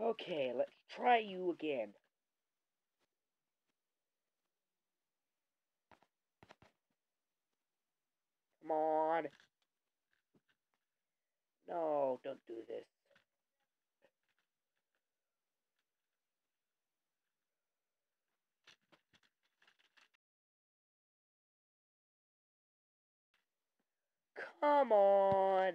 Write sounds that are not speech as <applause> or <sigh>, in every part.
Okay, let's try you again. Come on. No, don't do this. Come on.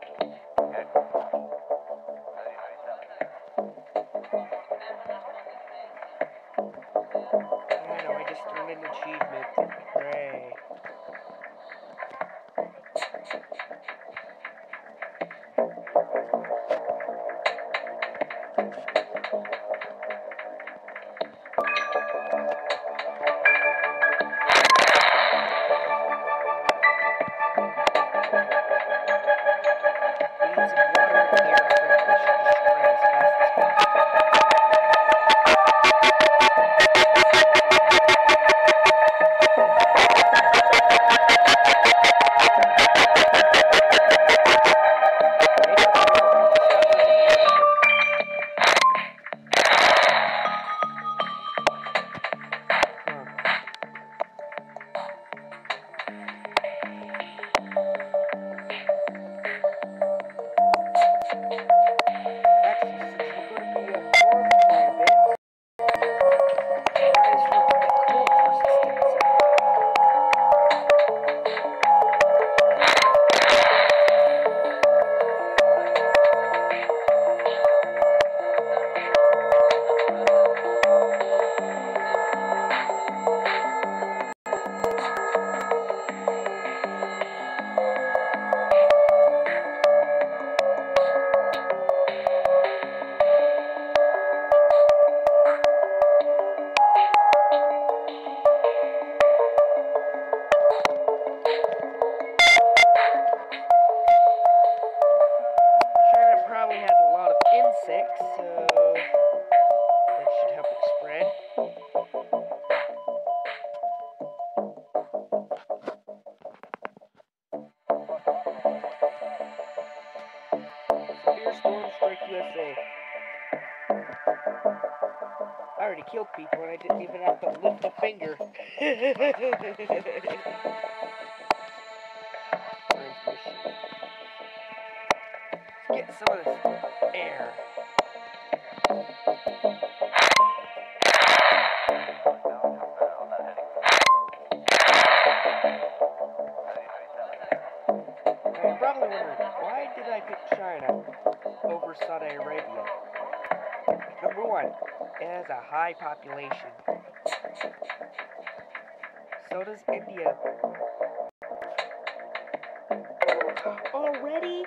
Here's Storm Strike USA. I already killed people and I didn't even have to lift a finger. <laughs> high population. So does India. Already?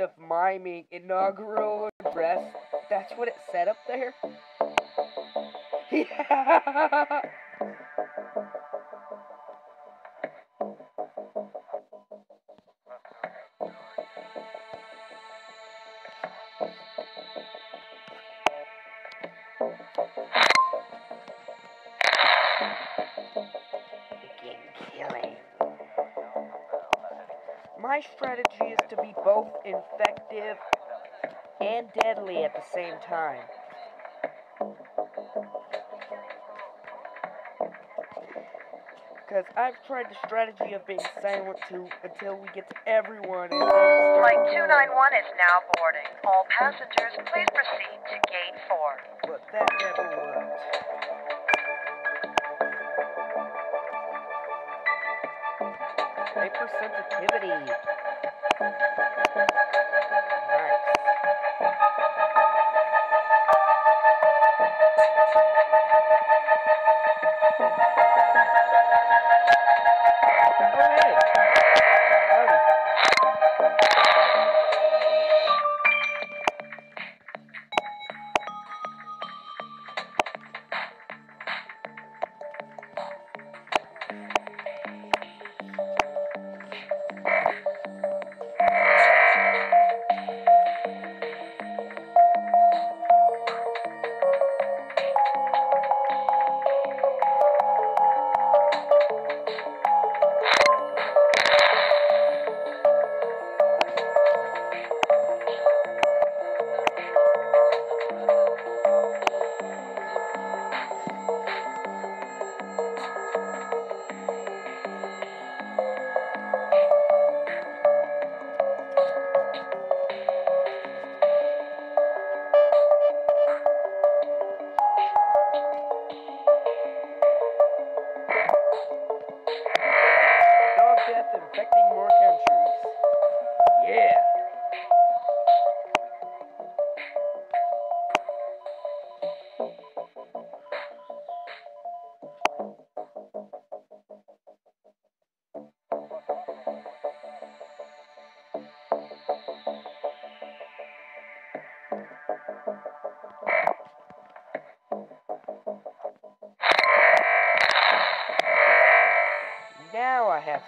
Of miming inaugural address. That's what it said up there. <laughs> Yeah. Both effective and deadly at the same time. Because I've tried the strategy of being silent to until we get to everyone and then start Flight 291 is now boarding. All passengers, please proceed to gate 4. But that never worked. Hypersensitivity. Nice. Oh,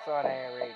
Now I have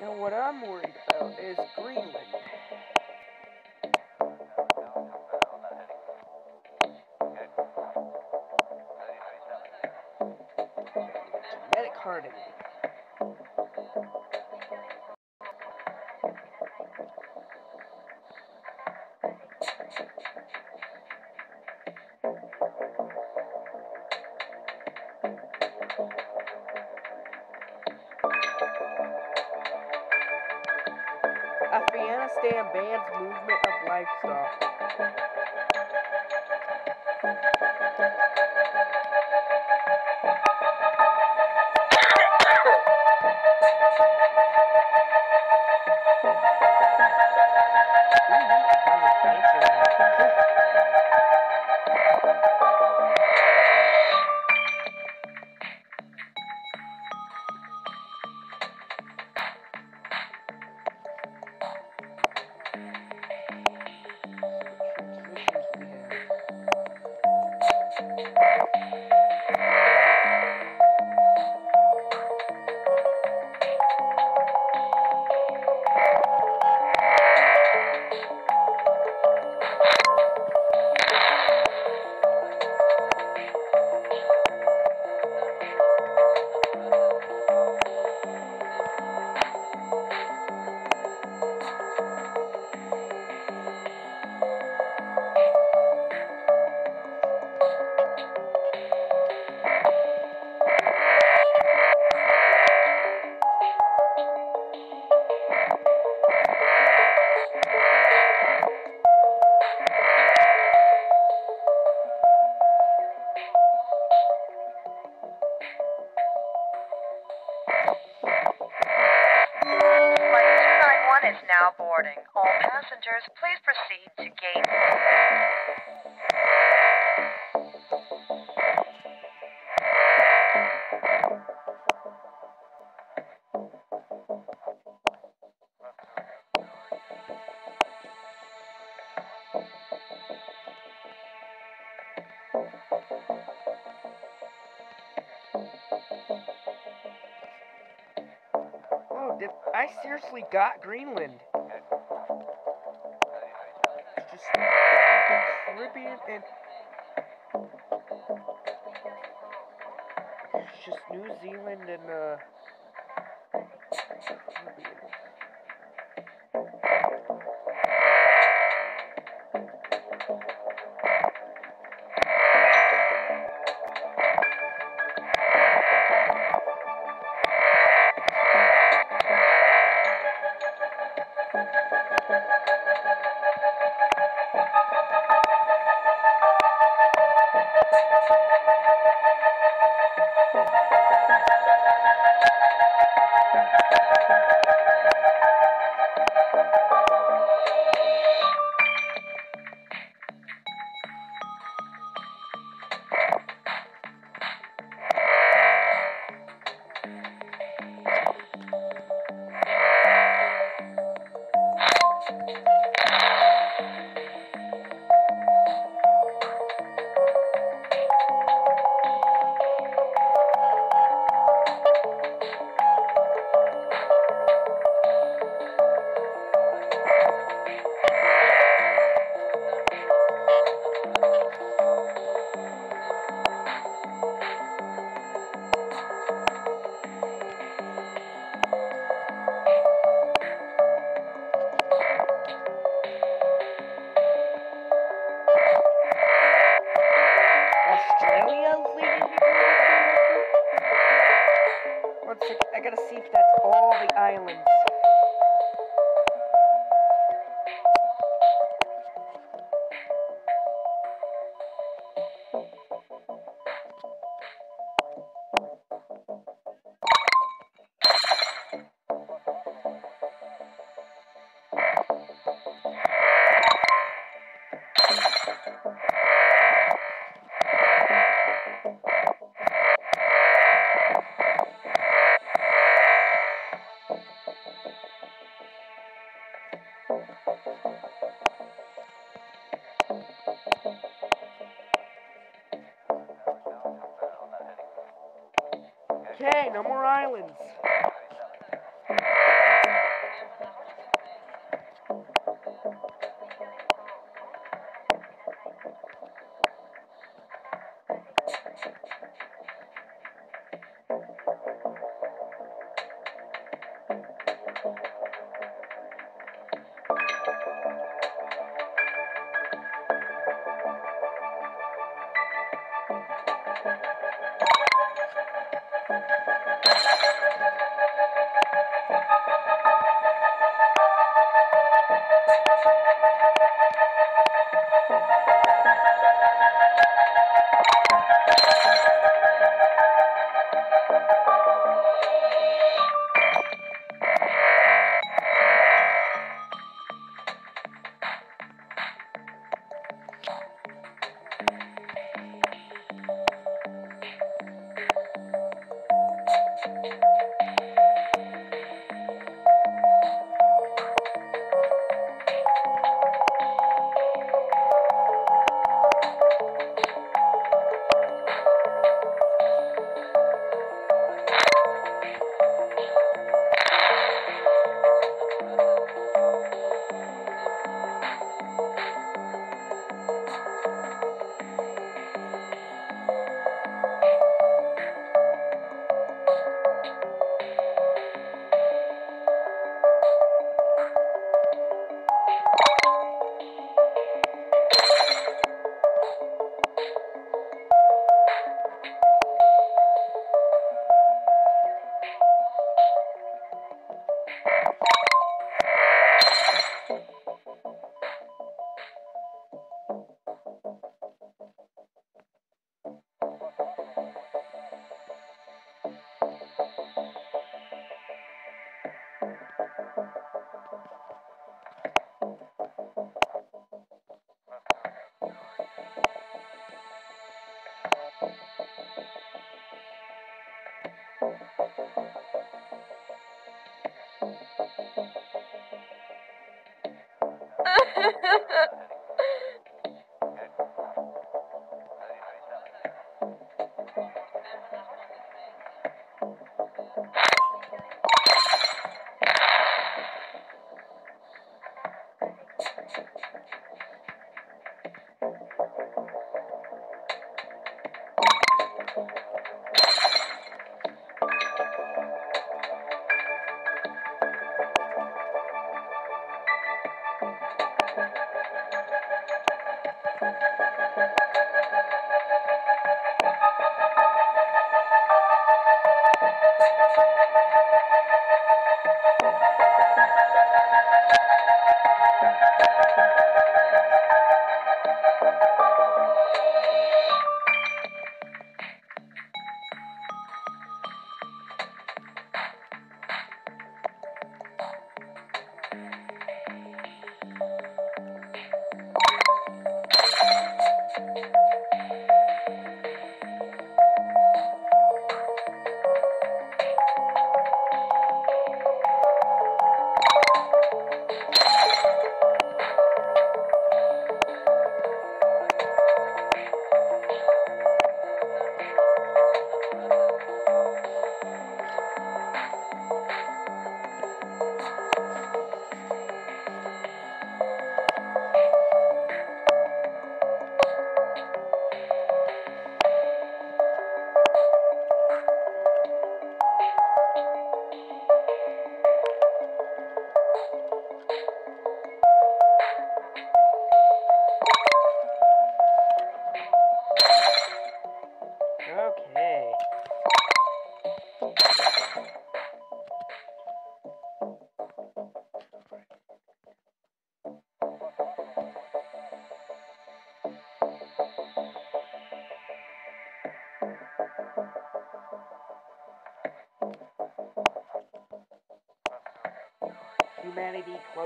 Now, what I'm worried about is Greenland. Warning, all passengers, please proceed to gate. Oh, did I seriously got Greenland? it. It's just New Zealand and, uh, no more islands.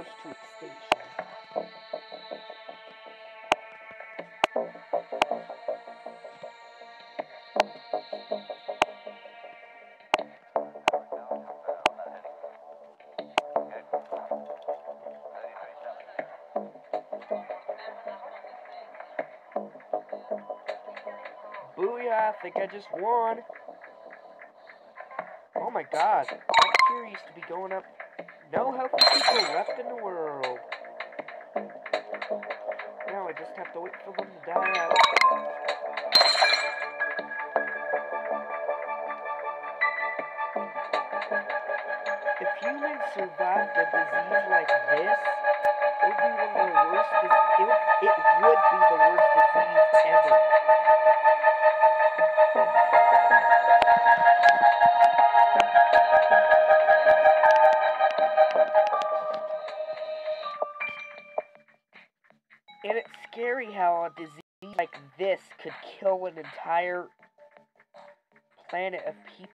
close to. Booyah, I think I just won. Oh my god, that series to be going up no healthy people left in the world. Now I just have to wait for them to die out. If humans survived a disease like this, it would be one of the worst. It, it would be the worst disease ever. Scary how a disease like this could kill an entire planet of people.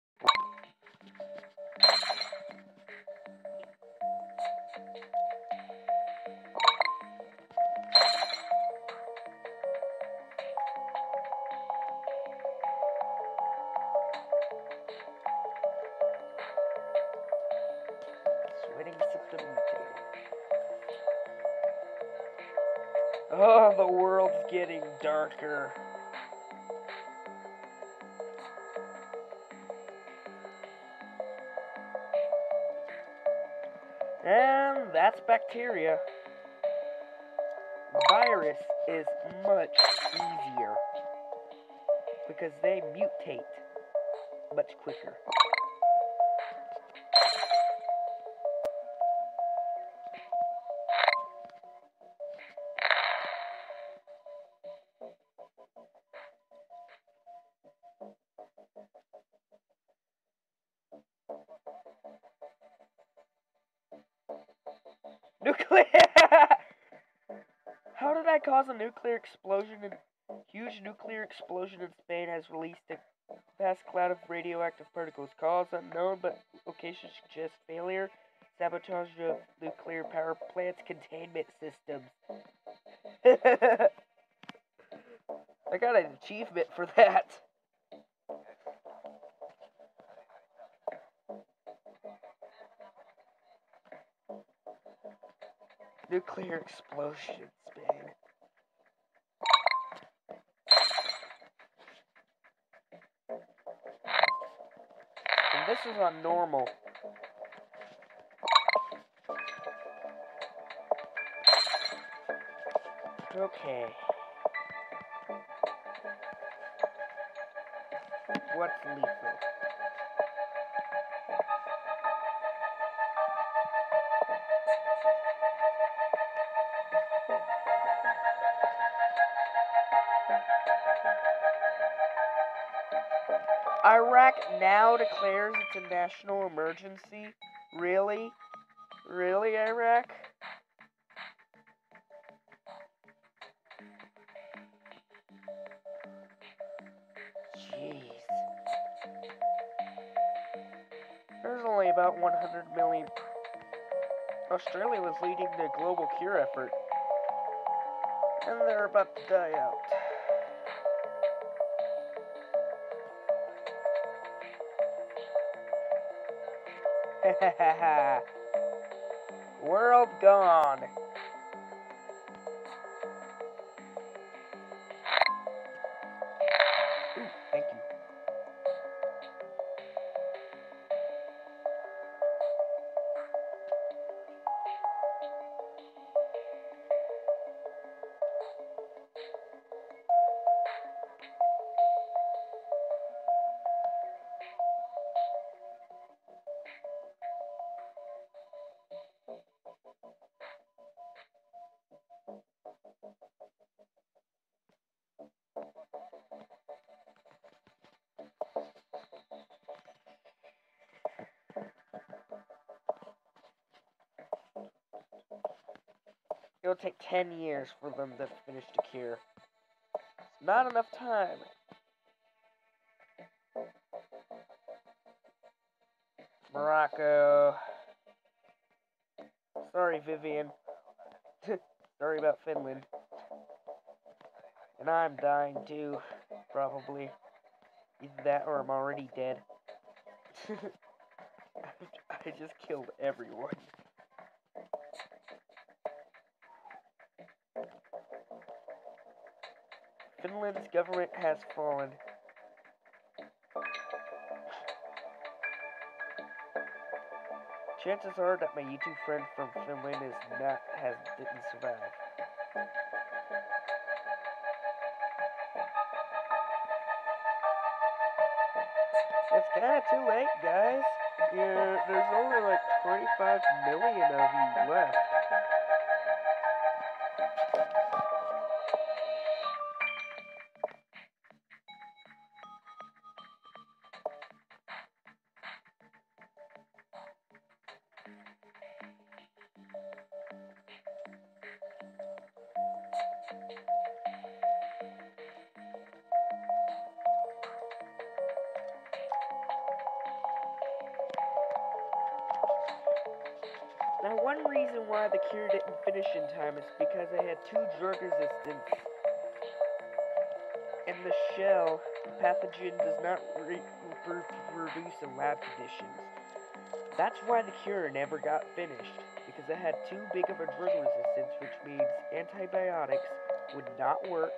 And that's bacteria. Virus is much easier because they mutate much quicker. Nuclear explosion in huge nuclear explosion in Spain has released a vast cloud of radioactive particles. Cause unknown, but location suggests failure, sabotage of nuclear power plants containment systems. <laughs> I got an achievement for that. Nuclear explosion. This is on normal. Okay. What's lethal? Iraq now declares it's a national emergency. Really? Really, Iraq? Jeez. There's only about 100 million. Australia was leading the global cure effort. And they're about to die out. <laughs> World gone. Take 10 years for them to finish the cure. It's not enough time. Morocco. Sorry, Vivian. <laughs> Sorry about Finland. And I'm dying too, probably. Either that or I'm already dead. <laughs> I just killed everyone. Finland's government has fallen. Chances are that my YouTube friend from Finland is not has didn't survive. It's kinda too late, guys. you there's only like 25 million of you left. One reason why the cure didn't finish in time is because I had two drug resistance. In the shell, pathogen does not re- reproduce in lab conditions. That's why the cure never got finished, because I had too big of a drug resistance, which means antibiotics would not work.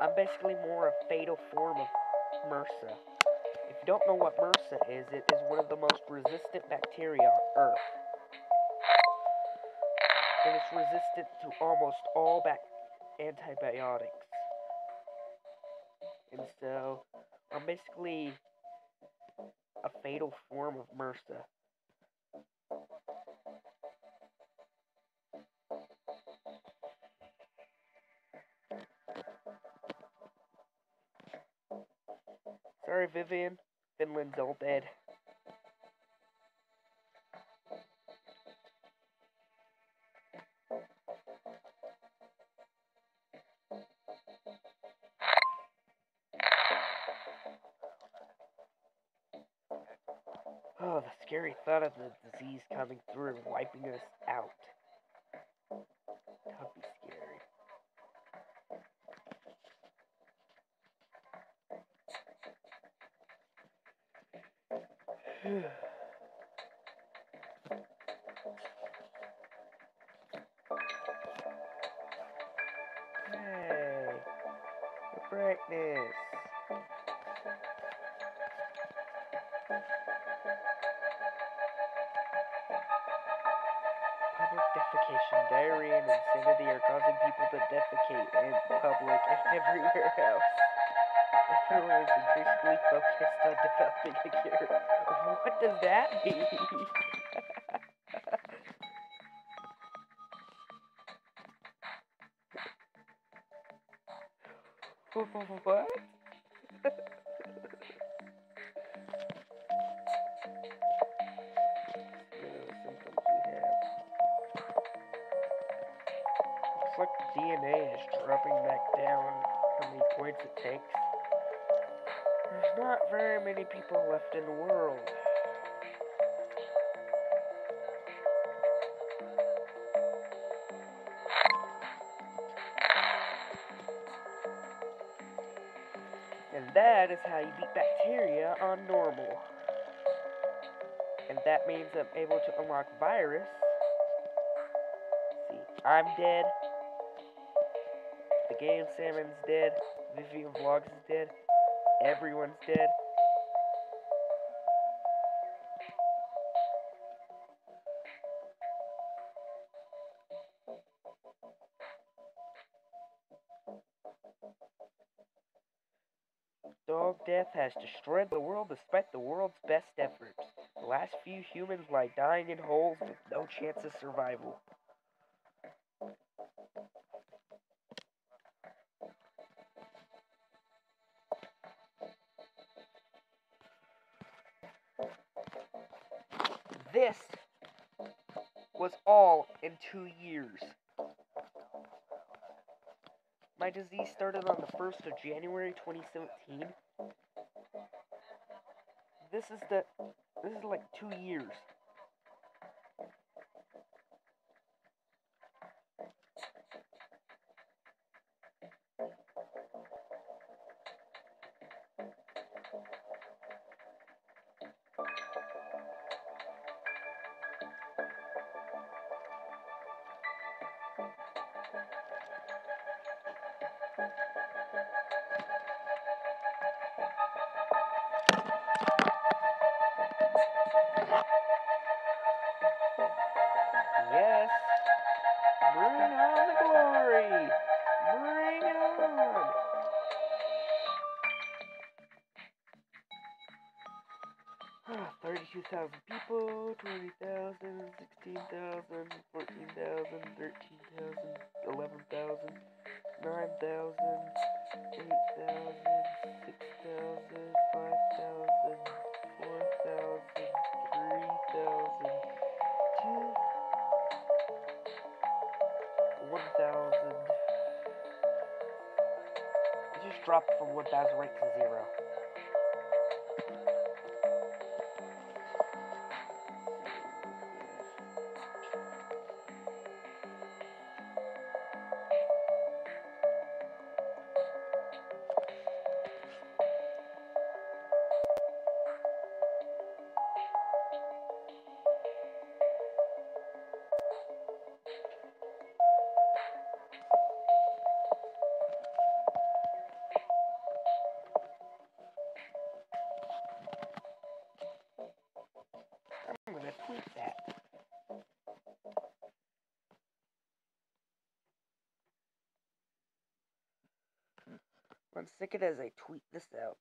I'm basically more a fatal form of MRSA. Don't know what MRSA is, it is one of the most resistant bacteria on Earth. And it's resistant to almost all antibiotics. And so, I'm basically a fatal form of MRSA. Sorry, Vivian. Finland's all dead. Oh, the scary thought of the disease coming through and wiping us out. Public defecation, diarrhea, and insanity are causing people to defecate in public and everywhere else. Everyone is increasingly focused on developing a cure. What does that mean? <laughs> what? That is how you beat bacteria on normal. And that means I'm able to unlock virus. see, I'm dead. The game Salmon's dead. Vivian Vlogs is dead. Everyone's dead. Has destroyed the world despite the world's best efforts. The last few humans lie dying in holes with no chance of survival. This was all in two years. My disease started on the 1st of January 2017. This is the this is like 2 years. 2,000 people, 20,000, 16,000, 14,000, 13,000, 11,000, 9,000, 8,000, 6,000, 5,000, 4,000, 3,000, 2, 1,000. It just dropped from 1,000 right to zero. Second as I tweet this out.